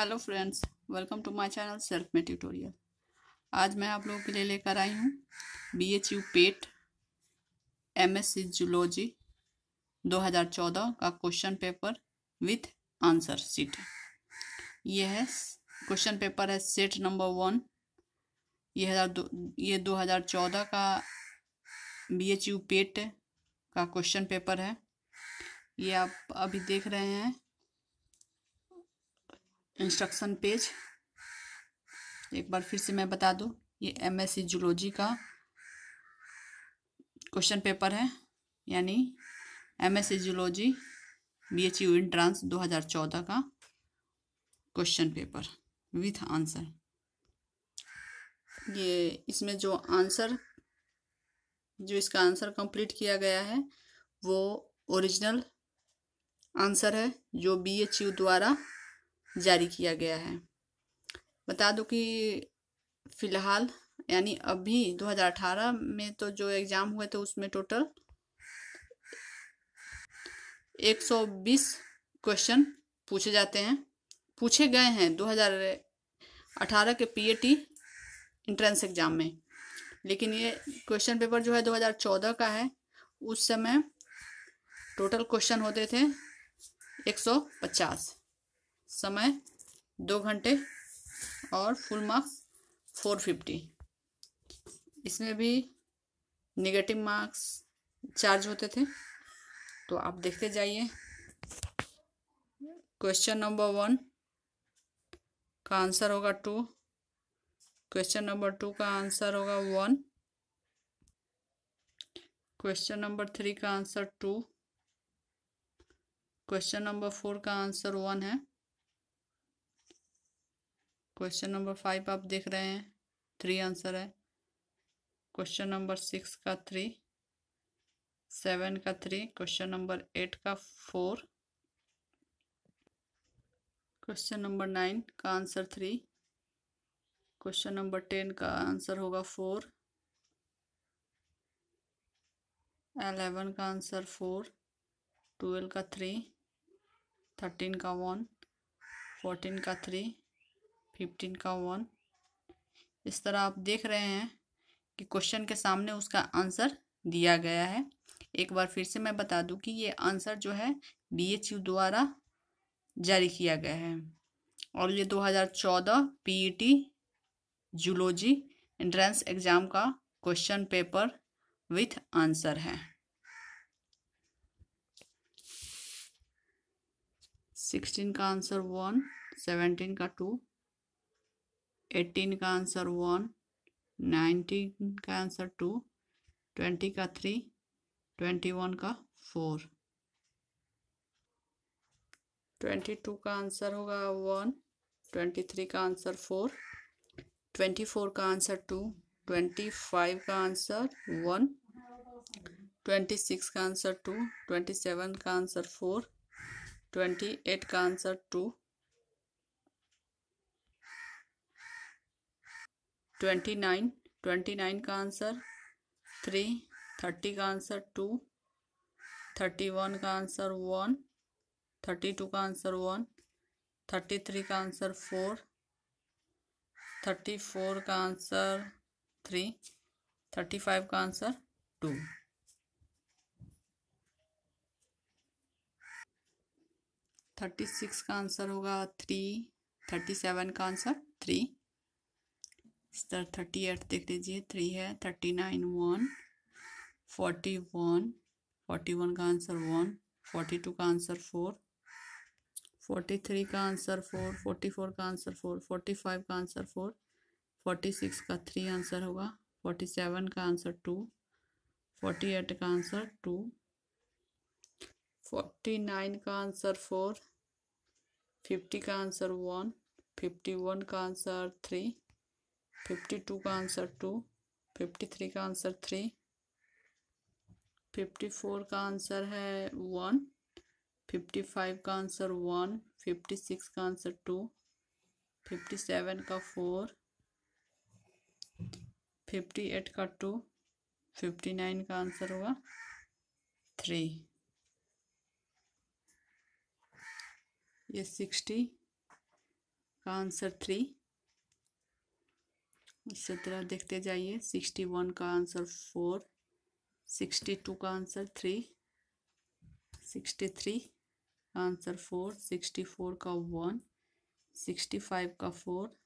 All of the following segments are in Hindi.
Hello friends, welcome to my channel self में ट्यूटोरियल। आज मैं आप लोगों के लिए लेकर आई हूँ B H U PET M S C zoology 2014 का question paper with answer sheet ये है क्वेश्चन पेपर है सेट नंबर वन ये हज़ार दो, ये 2014 का बी एच यू पेट का क्वेश्चन पेपर है। ये आप अभी देख रहे हैं। Instruction page. एक बार फिर से मैं बता दूँ, ये एम एस सी जूलॉजी का क्वेश्चन पेपर है, यानी M S C zoology B H U entrance दो हज़ार चौदह का क्वेश्चन पेपर विथ आंसर ये इसमें जो आंसर जो इसका आंसर कंप्लीट किया गया है, वो ओरिजिनल आंसर है, जो बी एच यू द्वारा जारी किया गया है। बता दो कि फ़िलहाल, यानी अभी 2018 में तो जो एग्ज़ाम हुए थे उसमें टोटल 120 क्वेश्चन पूछे जाते हैं। पूछे गए हैं 2018 के पीएटी इंट्रेंस एग्ज़ाम में। लेकिन ये क्वेश्चन पेपर जो है 2014 का है। उस समय टोटल क्वेश्चन होते थे 150 समय, दो घंटे और फुल मार्क्स फोर फिफ्टी इसमें भी नेगेटिव मार्क्स चार्ज होते थे। तो आप देखते जाइए। क्वेश्चन नंबर वन का आंसर होगा टू क्वेश्चन नंबर टू का आंसर होगा वन क्वेश्चन नंबर थ्री का answer two question number four का आंसर वन है। क्वेश्चन नंबर फाइव आप देख रहे हैं थ्री आंसर है। क्वेश्चन नंबर सिक्स का थ्री सेवन का थ्री क्वेश्चन नंबर एट का फोर क्वेश्चन नंबर नाइन का answer three question number ten का आंसर होगा फोर एलेवन का आंसर फोर ट्वेल्व का थ्री थर्टीन का वन फोर्टीन का थ्री फिफ्टीन का वन इस तरह आप देख रहे हैं कि क्वेश्चन के सामने उसका आंसर दिया गया है। एक बार फिर से मैं बता दूँ कि ये आंसर जो है बी एच यू द्वारा जारी किया गया है। और ये 2014 पीईटी जूलॉजी एंट्रेंस एग्ज़ाम का क्वेश्चन पेपर विथ आंसर है। सिक्सटीन का आंसर वन सेवेंटीन का टू एटीन का आंसर वन, नाइनटीन का आंसर टू, ट्वेंटी का थ्री, ट्वेंटी वन का फोर। ट्वेंटी टू का आंसर होगा वन, ट्वेंटी थ्री का आंसर फोर, ट्वेंटी फोर का आंसर टू, ट्वेंटी फाइव का आंसर वन, ट्वेंटी सिक्स का आंसर टू, ट्वेंटी सेवन का आंसर फोर, ट्वेंटी एट का answer two twenty nine twenty nine का आंसर थ्री थर्टी का आंसर टू थर्टी वन का आंसर वन थर्टी टू का आंसर वन थर्टी थ्री का आंसर फोर थर्टी फोर का आंसर थ्री थर्टी फाइव का आंसर टू थर्टी सिक्स का आंसर होगा थ्री थर्टी सेवन का आंसर थ्री इस तरह थर्टी एट देख लीजिए थ्री है thirty nine one forty one forty one का आंसर वन फोर्टी टू का आंसर फोर फोर्टी थ्री का आंसर फोर फोर्टी फोर का आंसर फोर फोर्टी फाइव का आंसर फोर फोर्टी सिक्स का थ्री आंसर होगा फोर्टी सेवन का आंसर टू फोर्टी एट का आंसर टू फोर्टी नाइन का आंसर फोर फिफ्टी का आंसर वन फिफ्टी वन का आंसर थ्री फिफ्टी टू का आंसर टू फिफ्टी थ्री का आंसर थ्री फिफ्टी फोर का आंसर है वन फिफ्टी फाइव का आंसर वन फिफ्टी सिक्स का आंसर टू फिफ्टी सेवन का फोर फिफ्टी एट का टू फिफ्टी नाइन का आंसर होगा थ्री ये सिक्सटी का आंसर थ्री इसी तरह देखते जाइए। सिक्सटी वन का आंसर फोर सिक्सटी टू का आंसर थ्री सिक्सटी थ्री का आंसर फोर सिक्सटी फोर का वन सिक्सटी फाइव का फोर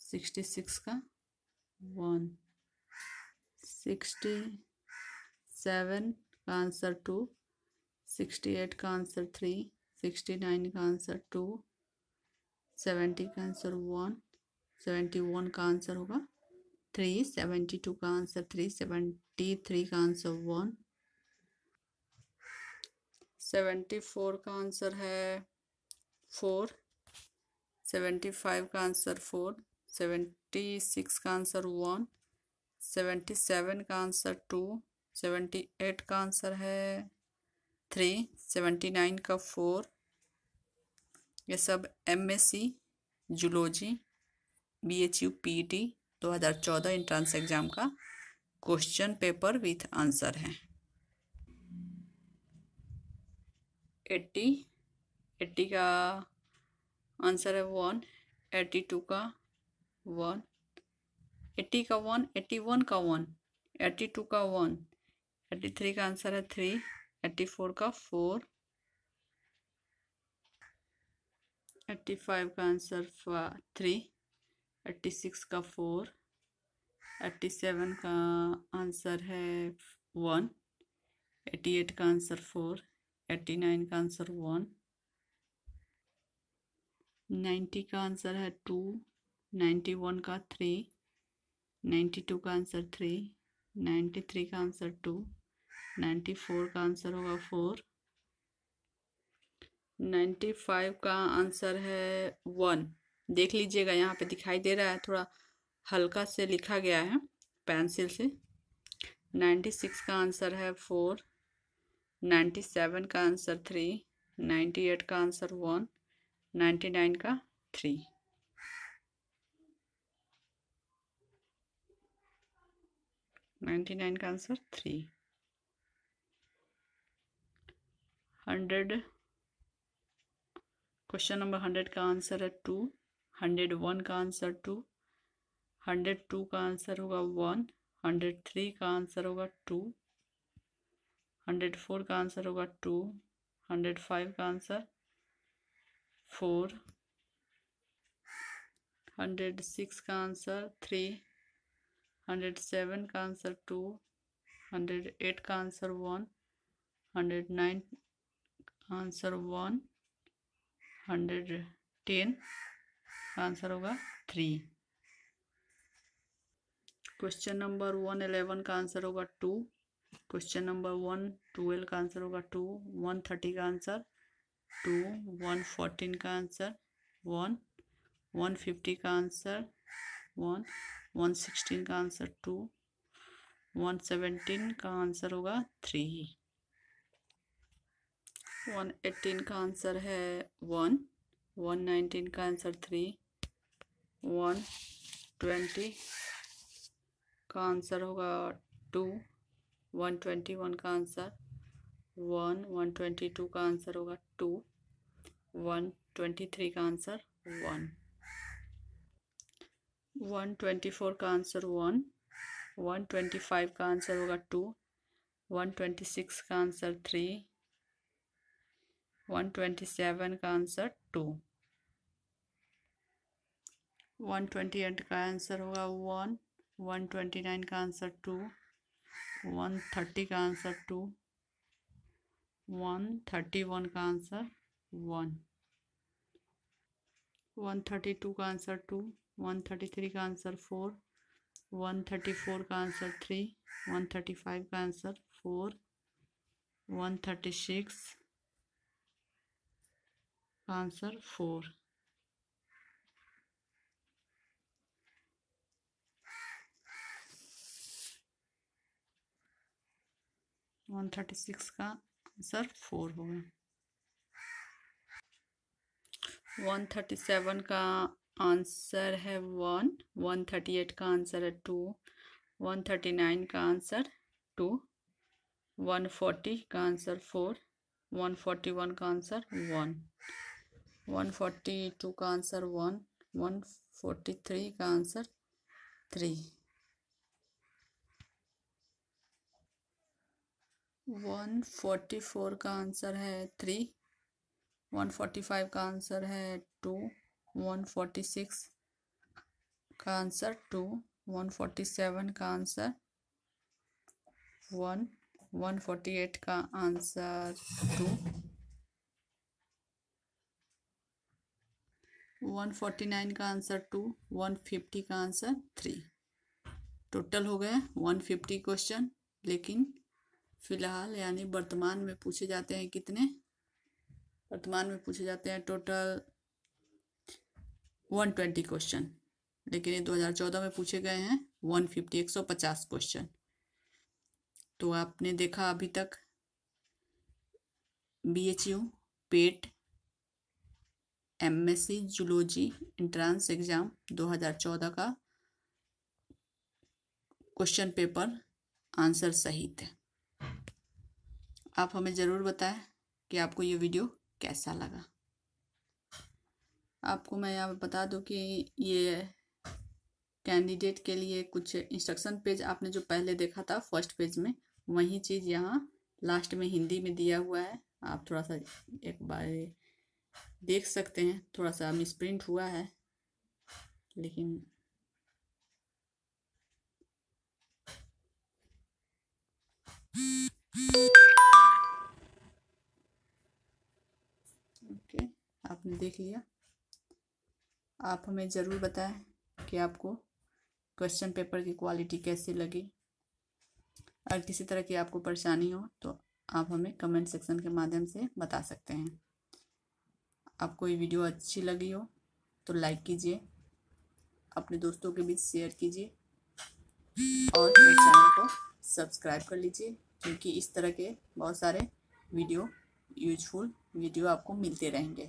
सिक्सटी सिक्स का वन सिक्सटी सेवन का आंसर टू सिक्सटी एट का आंसर थ्री सिक्सटी नाइन का आंसर टू सेवेंटी का आंसर वन सेवेंटी वन का आंसर होगा। थ्री सेवेंटी टू का आंसर, थ्री सेवेंटी थ्री का आंसर, वन। सेवेंटी फोर का आंसर है फोर। सेवेंटी फाइव का आंसर फोर। सेवेंटी सिक्स का आंसर वन। सेवेंटी सेवन का आंसर टू। सेवेंटी एट का आंसर है थ्री। सेवेंटी नाइन का फोर। ये सब M S C zoology B H U P T दो हज़ार चौदह इंट्रांस एग्ज़ाम का क्वेश्चन पेपर विथ आंसर है। एट्टी एट्टी का आंसर है वन एट्टी टू का वन एट्टी का वन एट्टी वन का वन एट्टी टू का वन एट्टी थ्री का आंसर है थ्री एट्टी फोर का फोर एट्टी फाइव का आंसर थ्री एट्टी सिक्स का फोर, एट्टी सेवन का आंसर है वन, एट्टी एट का आंसर फोर, एट्टी नाइन का आंसर वन नाइन्टी का आंसर है टू नाइन्टी वन का थ्री नाइन्टी टू का आंसर थ्री नाइन्टी थ्री का आंसर टू नाइन्टी फोर का आंसर होगा फोर नाइन्टी फाइव का आंसर है वन। देख लीजिएगा, यहाँ पे दिखाई दे रहा है, थोड़ा हल्का से लिखा गया है, पेंसिल से। नाइन्टी सिक्स का आंसर है फोर नाइन्टी सेवन का आंसर थ्री नाइन्टी एट का आंसर वन नाइन्टी नाइन का थ्री नाइन्टी नाइन का answer three hundred question number hundred का आंसर है टू हंड्रेड वन का आंसर टू, हंड्रेड टू का आंसर होगा वन, हंड्रेड थ्री का आंसर होगा टू, हंड्रेड फोर का आंसर होगा टू, हंड्रेड फाइव का आंसर फोर, हंड्रेड सिक्स का आंसर थ्री, हंड्रेड सेवन का आंसर टू, हंड्रेड एट का answer one, hundred nine answer one, hundred ten का आंसर होगा three question number one eleven का आंसर होगा two question number one twelve का आंसर होगा टू वन थर्टी का आंसर टू वन फोर्टीन का आंसर वन वन फिफ्टी का आंसर वन वन सिक्सटीन का आंसर टू वन सेवेंटीन का आंसर होगा थ्री वन एटीन का आंसर है वन वन नाइनटीन का आंसर थ्री वन ट्वेंटी का आंसर होगा टू, वन ट्वेंटी वन का answer, one one twenty two का आंसर होगा टू, वन ट्वेंटी थ्री का answer one. One twenty four का answer one one twenty five का आंसर होगा टू, वन ट्वेंटी सिक्स का answer three, one twenty seven का answer two. One twenty eight का आंसर होगा वन वन ट्वेंटी नाइन का आंसर टू, वन थर्टी का answer two, one thirty one का answer one one thirty two का answer two, one thirty three का answer four, one thirty four का answer three, one thirty five का answer four, one thirty six का answer four. One thirty six का आंसर फोर होगा। वन थर्टी सेवन का आंसर है वन वन थर्टी एट का आंसर है टू, वन थर्टी नाइन का आंसर टू, वन फोर्टी का answer four, one forty one का answer one one forty two का answer one one forty three का answer three. One forty four का आंसर है थ्री, वन फोर्टी फाइव का आंसर है टू, वन फोर्टी सिक्स का answer two, one forty seven का answer one one forty eight का answer two. One forty nine का आंसर टू, वन फिफ्टी का आंसर थ्री। टोटल हो गए वन फिफ्टी क्वेश्चन, लेकिन फ़िलहाल यानी वर्तमान में पूछे जाते हैं कितने? वर्तमान में पूछे जाते हैं टोटल वन ट्वेंटी क्वेश्चन लेकिन ये 2014 में पूछे गए हैं 150 एक सौ पचास क्वेश्चन तो आपने देखा अभी तक B H U PET M S C zoology entrance exam 2014 का क्वेश्चन पेपर आंसर सही थे आप हमें ज़रूर बताएँ कि आपको ये वीडियो कैसा लगा। आपको मैं यहाँ बता दूँ कि ये कैंडिडेट के लिए कुछ इंस्ट्रक्शन पेज आपने जो पहले देखा था फ़र्स्ट पेज में, वही चीज़ यहाँ लास्ट में हिंदी में दिया हुआ है। आप थोड़ा सा एक बार देख सकते हैं, थोड़ा सा मिसप्रिंट हुआ है, लेकिन देख लिया। आप हमें ज़रूर बताएँ कि आपको क्वेश्चन पेपर की क्वालिटी कैसी लगी। अगर किसी तरह की आपको परेशानी हो तो आप हमें कमेंट सेक्शन के माध्यम से बता सकते हैं। आपको ये वीडियो अच्छी लगी हो तो लाइक कीजिए। अपने दोस्तों के बीच शेयर कीजिए। और मेरे चैनल को सब्सक्राइब कर लीजिए, क्योंकि इस तरह के बहुत सारे वीडियो यूजफुल वीडियो आपको मिलते रहेंगे।